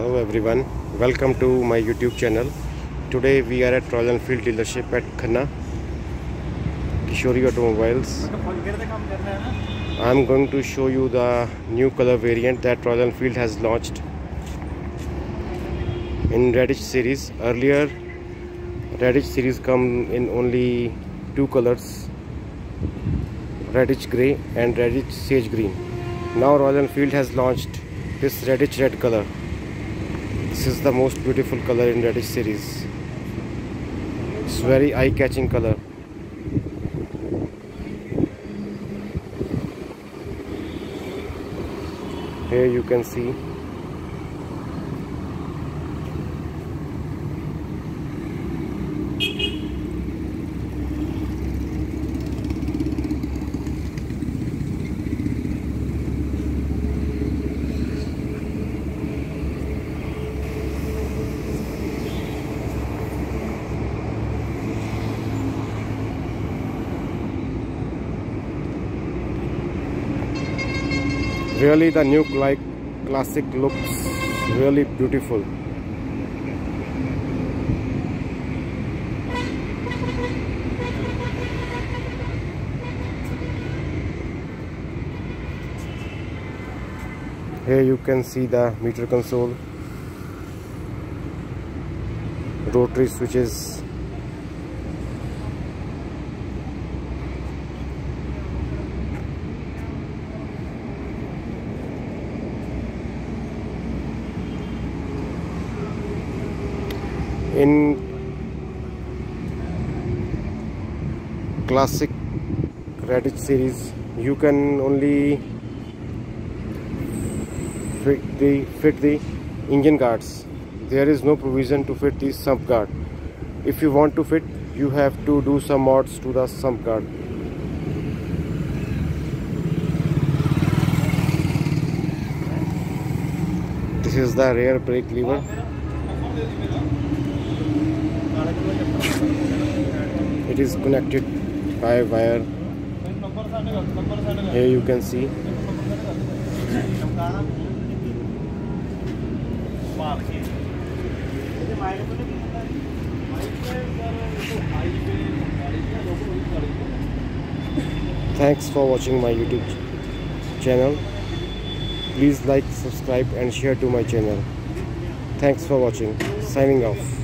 hello everyone. Welcome to my youtube channel. Today we are at royal enfield dealership at khanna kishori automobiles. I'm going to show you the new color variant that royal enfield has launched in Redditch series. Earlier Redditch series come in only two colors Redditch gray and Redditch sage green. Now royal enfield has launched this Redditch red color this is the most beautiful color in Redditch series. It's very eye-catching color. Here you can see really the new like classic looks really beautiful. Here you can see the meter console rotary switches in classic Redditch series you can only fit the fit the engine guards. There is no provision to fit the sump guard. If you want to fit you have to do some mods to the sump guard. This is the rear brake lever it is connected by wire. Here you can see. Thanks for watching my youtube channel. Please like subscribe and share to my channel. Thanks for watching. Signing off